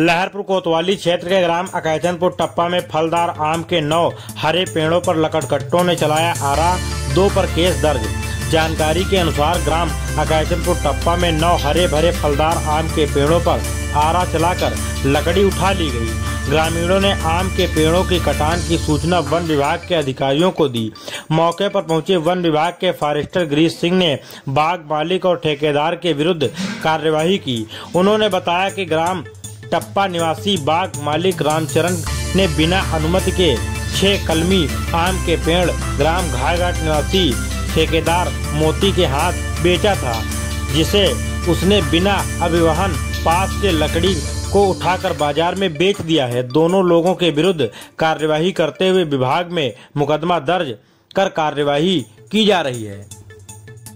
लहरपुर कोतवाली क्षेत्र के ग्राम अकैचनपुर टप्पा में फलदार आम के नौ हरे पेड़ों पर लकड़कट्टों ने चलाया आरा, दो पर केस दर्ज। जानकारी के अनुसार ग्राम अकैचनपुर टप्पा में नौ हरे भरे फलदार आम के पेड़ों पर आरा चलाकर लकड़ी उठा ली गई। ग्रामीणों ने आम के पेड़ों की कटान की सूचना वन विभाग के अधिकारियों को दी। मौके पर पहुँचे वन विभाग के फॉरेस्टर गिरीश सिंह ने बाग मालिक और ठेकेदार के विरुद्ध कार्यवाही की। उन्होंने बताया कि ग्राम टप्पा निवासी बाग मालिक रामचरण ने बिना अनुमति के छह कलमी आम के पेड़, ग्राम घाघाट निवासी ठेकेदार मोती के हाथ बेचा था, जिसे उसने बिना अभिवहन पास के लकड़ी को उठाकर बाज़ार में बेच दिया है। दोनों लोगों के विरुद्ध कार्यवाही करते हुए विभाग में मुकदमा दर्ज कर कार्यवाही की जा रही है।